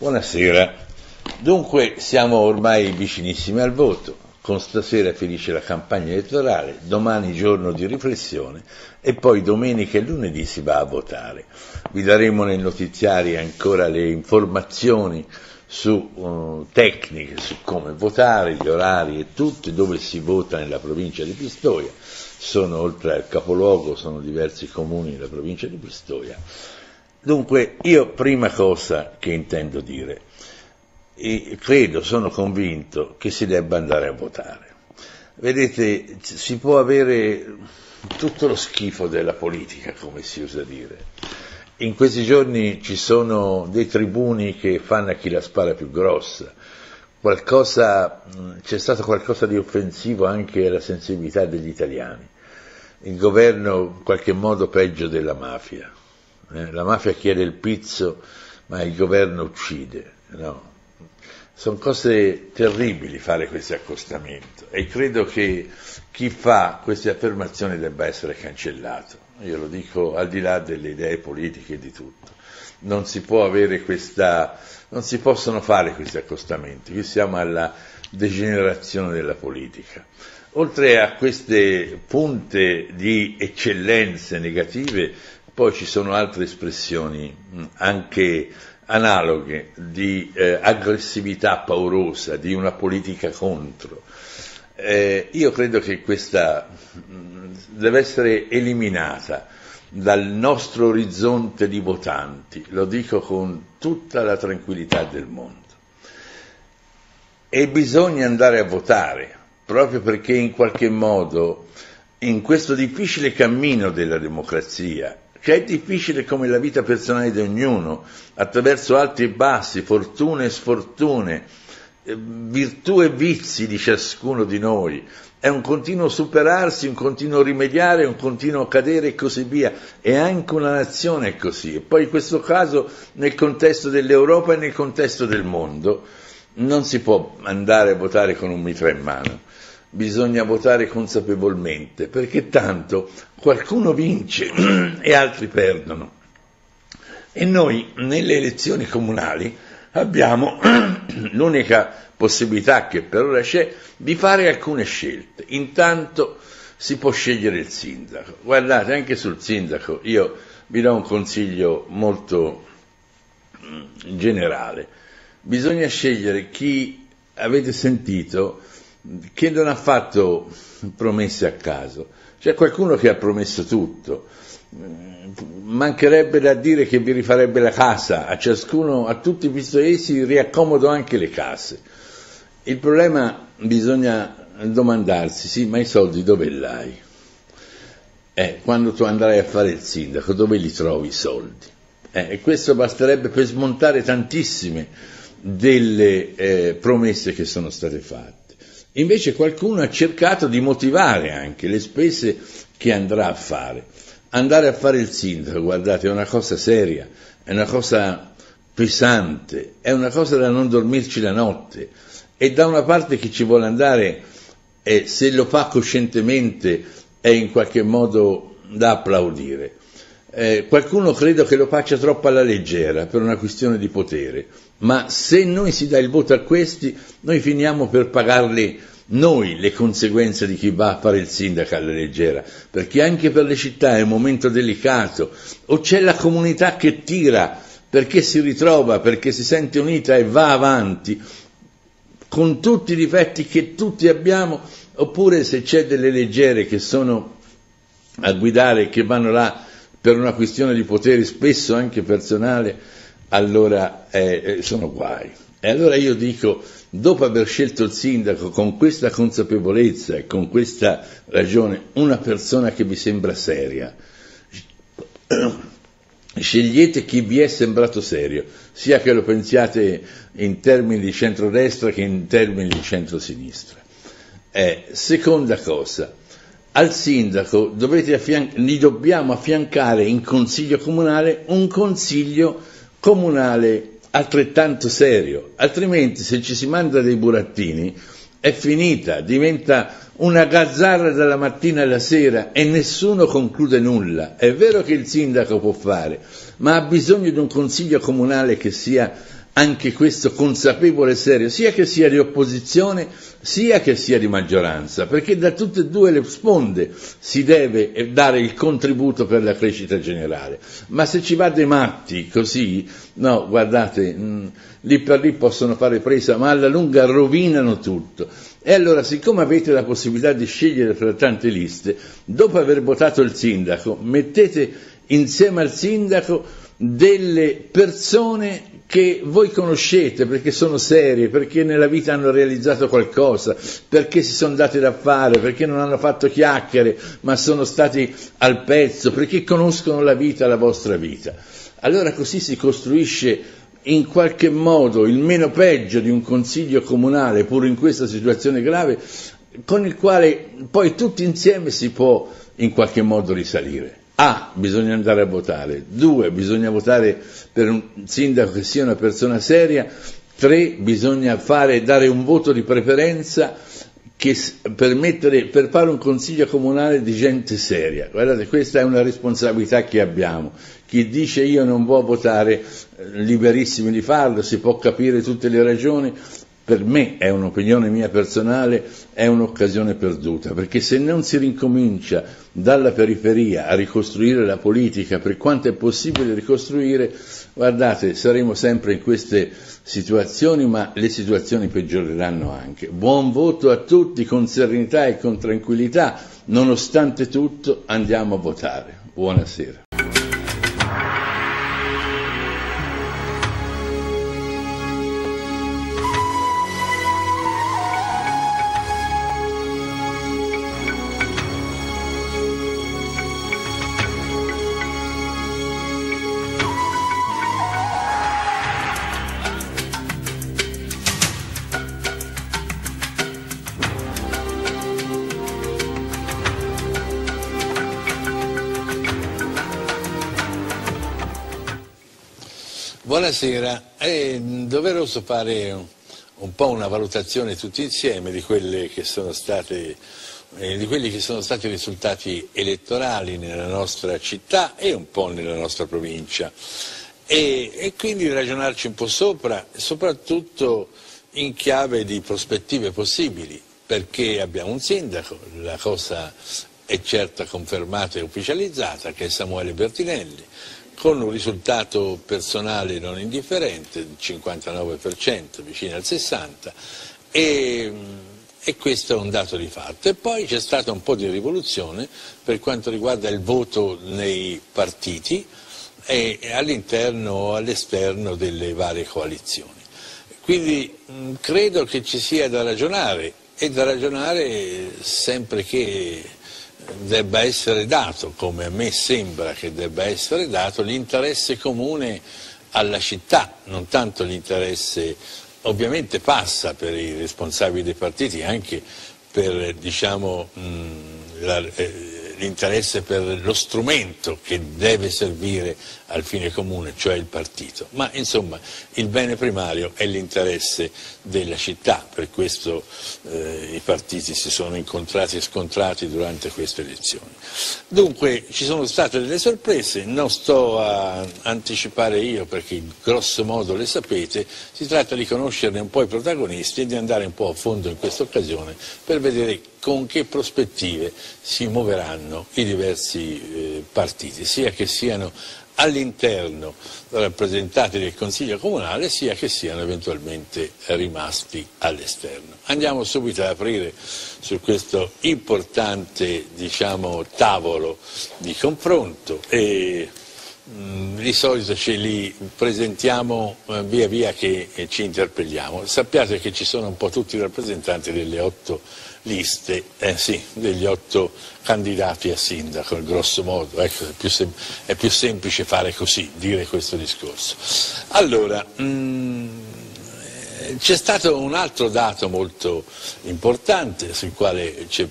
Buonasera. Dunque siamo ormai vicinissimi al voto, con stasera finisce la campagna elettorale, domani giorno di riflessione e poi domenica e lunedì si va a votare. Vi daremo nei notiziari ancora le informazioni su uh, tecniche, su come votare, gli orari e tutto, dove si vota nella provincia di Pistoia. Sono oltre al capoluogo, sono diversi comuni nella provincia di Pistoia Dunque, io prima cosa che intendo dire, credo, sono convinto che si debba andare a votare. Vedete, si può avere tutto lo schifo della politica, come si usa dire. In questi giorni ci sono dei tribuni che fanno a chi la spara più grossa. Qualcosa, c'è stato qualcosa di offensivo anche alla sensibilità degli italiani. Il governo in qualche modo peggio della mafia eh, la mafia chiede il pizzo, ma il governo uccide. No. Sono cose terribili fare questi accostamenti e credo che chi fa queste affermazioni debba essere cancellato. Io lo dico al di là delle idee politiche e di tutto. Non si questa, non si possono fare questi accostamenti, qui siamo alla degenerazione della politica. Oltre a queste punte di eccellenze negative, poi ci sono altre espressioni anche analoghe di eh, aggressività paurosa, di una politica contro. Eh, io credo che questa mh, deve essere eliminata dal nostro orizzonte di votanti, lo dico con tutta la tranquillità del mondo. E bisogna andare a votare, proprio perché in qualche modo in questo difficile cammino della democrazia che è difficile come la vita personale di ognuno, attraverso alti e bassi, fortune e sfortune, eh, virtù e vizi di ciascuno di noi. È un continuo superarsi, un continuo rimediare, un continuo cadere e così via. E anche una nazione è così. E poi in questo caso nel contesto dell'Europa e nel contesto del mondo non si può andare a votare con un mitra in mano bisogna votare consapevolmente, perché tanto qualcuno vince e altri perdono. E noi nelle elezioni comunali abbiamo l'unica possibilità che per ora c'è di fare alcune scelte. Intanto si può scegliere il sindaco. Guardate, anche sul sindaco io vi do un consiglio molto mm, generale. Bisogna scegliere chi avete sentito che non ha fatto promesse a caso. C'è qualcuno che ha promesso tutto. Mancherebbe da dire che vi rifarebbe la casa, a ciascuno, a tutti i pistoiesi riaccomodo anche le case. Il problema bisogna domandarsi, sì, ma i soldi dove li hai? Eh, quando tu andrai a fare il sindaco, dove li trovi i soldi? Eh, e questo basterebbe per smontare tantissime delle eh, promesse che sono state fatte. Invece qualcuno ha cercato di motivare anche le spese che andrà a fare. Andare a fare il sindaco, guardate, è una cosa seria, è una cosa pesante, è una cosa da non dormirci la notte. E da una parte chi ci vuole andare, eh, se lo fa coscientemente, è in qualche modo da applaudire. Eh, qualcuno credo che lo faccia troppo alla leggera per una questione di potere, ma se noi si dà il voto a questi, noi finiamo per pagarli noi le conseguenze di chi va a fare il sindaco alla leggera, perché anche per le città è un momento delicato, o c'è la comunità che tira perché si ritrova, perché si sente unita e va avanti, con tutti i difetti che tutti abbiamo, oppure se c'è delle leggere che sono a guidare, che vanno là per una questione di potere spesso anche personale, allora eh, eh, sono guai. E allora io dico, dopo aver scelto il sindaco con questa consapevolezza e con questa ragione, una persona che vi sembra seria, scegliete chi vi è sembrato serio, sia che lo pensiate in termini di centrodestra che in termini di centrosinistra. Eh, seconda cosa, al sindaco affian- gli dobbiamo affiancare in consiglio comunale un consiglio comunale altrettanto serio, altrimenti se ci si manda dei burattini è finita, diventa una gazzarra dalla mattina alla sera e nessuno conclude nulla. È vero che il sindaco può fare, ma ha bisogno di un consiglio comunale che sia anche questo consapevole e serio, sia che sia di opposizione sia che sia di maggioranza, perché da tutte e due le sponde si deve dare il contributo per la crescita generale. Ma se ci va dei matti così, no, guardate, mh, lì per lì possono fare presa, ma alla lunga rovinano tutto. E allora, siccome avete la possibilità di scegliere fra tante liste, dopo aver votato il sindaco, mettete insieme al sindaco delle persone che voi conoscete perché sono serie, perché nella vita hanno realizzato qualcosa, perché si sono dati da fare, perché non hanno fatto chiacchiere, ma sono stati al pezzo, perché conoscono la vita, la vostra vita. Allora così si costruisce in qualche modo il meno peggio di un consiglio comunale, pur in questa situazione grave, con il quale poi tutti insieme si può in qualche modo risalire. A, bisogna andare a votare, due, bisogna votare per un sindaco che sia una persona seria, tre, bisogna fare, dare un voto di preferenza che, per, mettere, per fare un consiglio comunale di gente seria. Guardate, questa è una responsabilità che abbiamo. Chi dice io non può votare, eh, liberissimi di farlo, si può capire tutte le ragioni, per me è un'opinione mia personale, è un'occasione perduta, perché se non si rincomincia dalla periferia a ricostruire la politica per quanto è possibile ricostruire, guardate, saremo sempre in queste situazioni, ma le situazioni peggioreranno anche. Buon voto a tutti con serenità e con tranquillità, nonostante tutto andiamo a votare. Buonasera. Buonasera, è doveroso fare un, po' una valutazione tutti insieme di, state, eh, di, quelli che sono stati i risultati elettorali nella nostra città e un po' nella nostra provincia. E, e quindi ragionarci un po' sopra, soprattutto in chiave di prospettive possibili, perché abbiamo un sindaco, la cosa è certa confermata e ufficializzata, che è Samuele Bertinelli, con un risultato personale non indifferente, il 59%, vicino al 60%, e, e, questo è un dato di fatto. E poi c'è stata un po' di rivoluzione per quanto riguarda il voto nei partiti e all'interno o all'esterno delle varie coalizioni. Quindi mh, credo che ci sia da ragionare e da ragionare sempre che debba essere dato, come a me sembra che debba essere dato, l'interesse comune alla città, non tanto l'interesse, ovviamente passa per i responsabili dei partiti anche per diciamo, mh, la, eh, l'interesse per lo strumento che deve servire al fine comune, cioè il partito. Ma insomma il bene primario è l'interesse della città, per questo eh, i partiti si sono incontrati e scontrati durante queste elezioni. Dunque ci sono state delle sorprese, non sto a anticipare io perché grosso modo le sapete, si tratta di conoscerne un po' i protagonisti e di andare un po' a fondo in questa occasione per vedere con che prospettive si muoveranno i diversi eh, partiti, sia che siano all'interno rappresentati del Consiglio Comunale, sia che siano eventualmente rimasti all'esterno. Andiamo subito ad aprire su questo importante diciamo, tavolo di confronto e di solito ce li presentiamo eh, via via che eh, ci interpelliamo. Sappiate che ci sono un po' tutti i rappresentanti delle otto liste, eh, sì, degli otto candidati a sindaco, grosso modo, ecco, è, più è, più semplice fare così, dire questo discorso. Allora, mm, c'è stato un altro dato molto importante sul quale c'è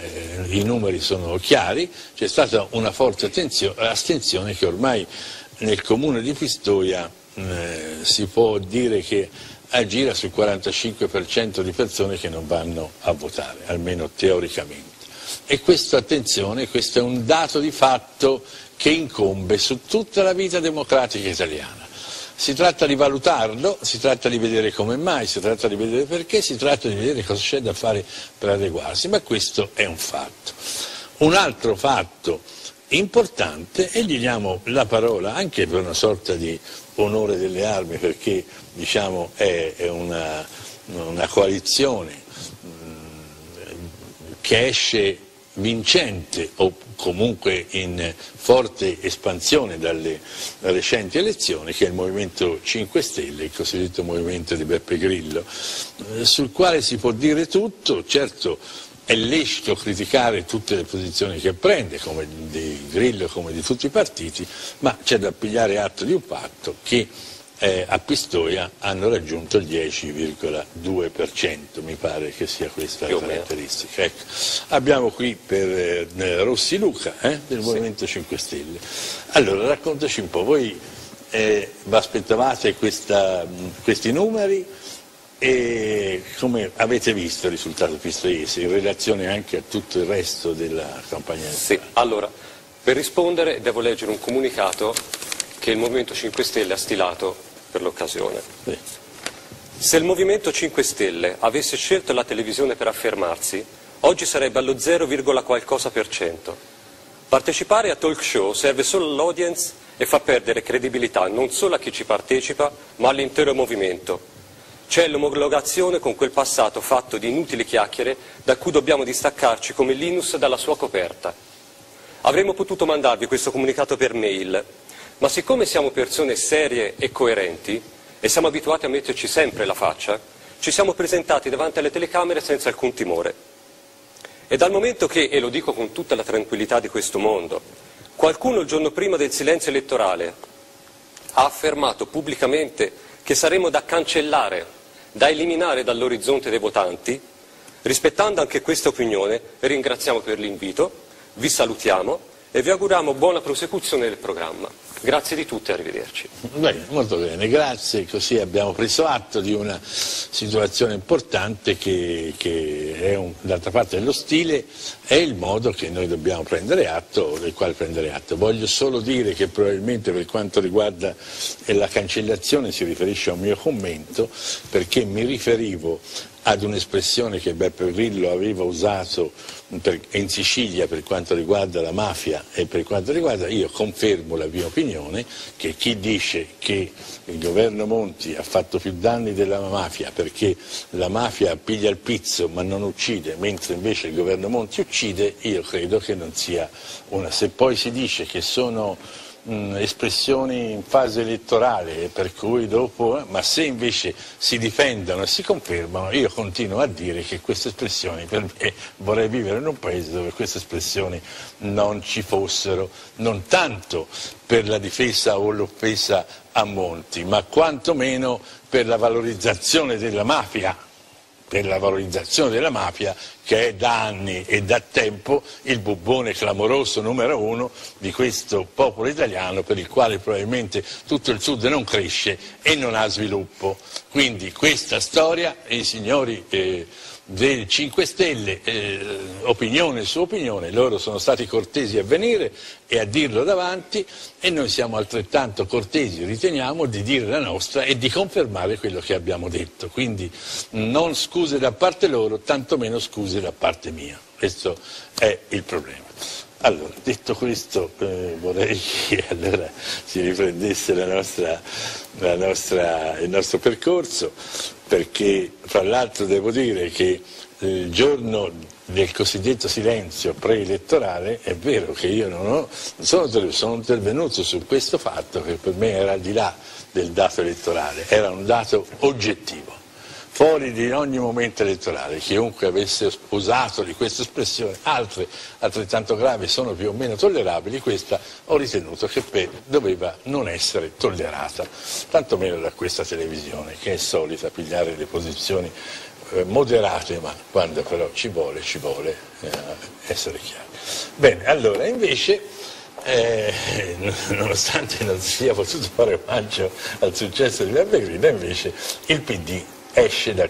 mm, i numeri sono chiari, c'è stata una forte astensione che ormai nel comune di Pistoia eh, si può dire che aggira sul 45% di persone che non vanno a votare, almeno teoricamente. E questo, attenzione, questo è un dato di fatto che incombe su tutta la vita democratica italiana. Si tratta di valutarlo, si tratta di vedere come mai, si tratta di vedere perché, si tratta di vedere cosa c'è da fare per adeguarsi, ma questo è un fatto. Un altro fatto importante e gli diamo la parola anche per una sorta di onore delle armi perché diciamo, è, è una, una, coalizione mh, mm, che esce vincente o comunque in forte espansione dalle recenti elezioni che è il Movimento 5 Stelle, il cosiddetto Movimento di Beppe Grillo, eh, sul quale si può dire tutto, certo è lecito criticare tutte le posizioni che prende, come di Grillo come di tutti i partiti, ma c'è da pigliare atto di un fatto che eh, a Pistoia hanno raggiunto il 10,2%, mi pare che sia questa la caratteristica. Ecco. Abbiamo qui per eh, Rossi Luca eh, del Movimento sì. 5 Stelle. Allora raccontaci un po', voi eh, vi aspettavate questa, questi numeri? E come avete visto il risultato pistoiese in relazione anche a tutto il resto della campagna elettorale? Sì, allora, per rispondere devo leggere un comunicato che il Movimento 5 Stelle ha stilato per l'occasione. Se il Movimento 5 Stelle avesse scelto la televisione per affermarsi, oggi sarebbe allo 0, qualcosa per cento. Partecipare a talk show serve solo all'audience e fa perdere credibilità non solo a chi ci partecipa, ma all'intero movimento c'è l'omologazione con quel passato fatto di inutili chiacchiere da cui dobbiamo distaccarci come Linus dalla sua coperta. Avremmo potuto mandarvi questo comunicato per mail, ma siccome siamo persone serie e coerenti e siamo abituati a metterci sempre la faccia, ci siamo presentati davanti alle telecamere senza alcun timore. E dal momento che, e lo dico con tutta la tranquillità di questo mondo, qualcuno il giorno prima del silenzio elettorale ha affermato pubblicamente che saremmo da cancellare da eliminare dall'orizzonte dei votanti, rispettando anche questa opinione, ringraziamo per l'invito, vi salutiamo e vi auguriamo buona prosecuzione del programma. Grazie di tutti, arrivederci. Bene, molto bene, grazie, così abbiamo preso atto di una situazione importante che, che è d'altra parte dello stile, è il modo che noi dobbiamo prendere atto, del quale prendere atto. Voglio solo dire che probabilmente per quanto riguarda la cancellazione si riferisce a un mio commento, perché mi riferivo ad un'espressione che Beppe Grillo aveva usato per, in Sicilia per quanto riguarda la mafia e per quanto riguarda, io confermo la mia opinione, che chi dice che il governo Monti ha fatto più danni della mafia perché la mafia piglia il pizzo ma non uccide, mentre invece il governo Monti uccide, io credo che non sia una. Se poi si dice che sono mh, espressioni in fase elettorale, per cui dopo, ma se invece si difendono e si confermano, io continuo a dire che queste espressioni, per me, vorrei vivere in un paese dove queste espressioni non ci fossero, non tanto per la difesa o l'offesa a Monti, ma quantomeno per la valorizzazione della mafia per la valorizzazione della mafia che è da anni e da tempo il bubbone clamoroso numero uno di questo popolo italiano per il quale probabilmente tutto il sud non cresce e non ha sviluppo. Quindi questa storia i signori eh, dei 5 Stelle, eh, opinione su opinione, loro sono stati cortesi a venire e a dirlo davanti e noi siamo altrettanto cortesi, riteniamo, di dire la nostra e di confermare quello che abbiamo detto. Quindi non scuse da parte loro, tantomeno scuse da parte mia. Questo è il problema. Allora, detto questo, eh, vorrei che allora si riprendesse la nostra, la nostra, il nostro percorso perché fra l'altro devo dire che il giorno del cosiddetto silenzio preelettorale è vero che io non, ho, sono, sono intervenuto su questo fatto che per me era al di là del dato elettorale, era un dato oggettivo fuori di ogni momento elettorale, chiunque avesse usato di questa espressione, altre altrettanto gravi sono più o meno tollerabili, questa ho ritenuto che doveva non essere tollerata, tantomeno da questa televisione che è solita pigliare le posizioni eh, moderate, ma quando però ci vuole, ci vuole eh, essere chiari. Bene, allora invece eh, nonostante non si sia potuto fare omaggio al successo di Grillo, invece il PD esce da